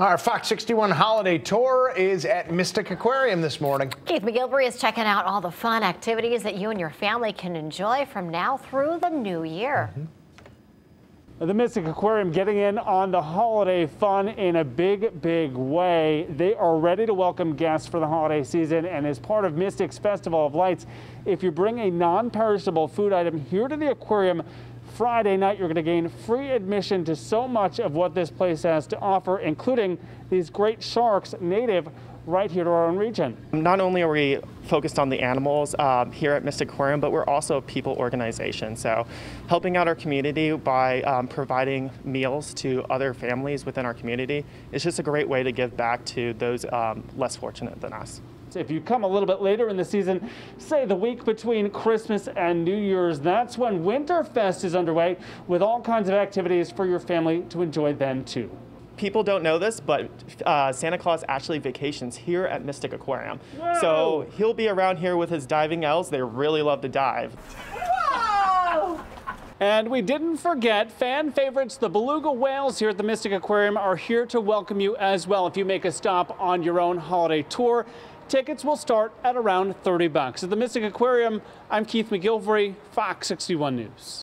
Our Fox 61 holiday tour is at Mystic Aquarium this morning. Keith McGilvery is checking out all the fun activities that you and your family can enjoy from now through the new year. Mm -hmm. The Mystic Aquarium getting in on the holiday fun in a big, big way. They are ready to welcome guests for the holiday season and as part of Mystic's Festival of Lights, if you bring a non-perishable food item here to the aquarium, Friday night, you're going to gain free admission to so much of what this place has to offer, including these great sharks native right here to our own region. Not only are we focused on the animals um, here at Mystic Aquarium, but we're also a people organization. So helping out our community by um, providing meals to other families within our community is just a great way to give back to those um, less fortunate than us. If you come a little bit later in the season, say the week between Christmas and New Year's, that's when Winterfest is underway with all kinds of activities for your family to enjoy then too. People don't know this, but uh, Santa Claus actually vacations here at Mystic Aquarium. Whoa. So he'll be around here with his diving elves. They really love to dive. And we didn't forget fan favorites, the beluga whales here at the Mystic Aquarium are here to welcome you as well if you make a stop on your own holiday tour. Tickets will start at around 30 bucks. At the Mystic Aquarium, I'm Keith McGilvery, Fox 61 News.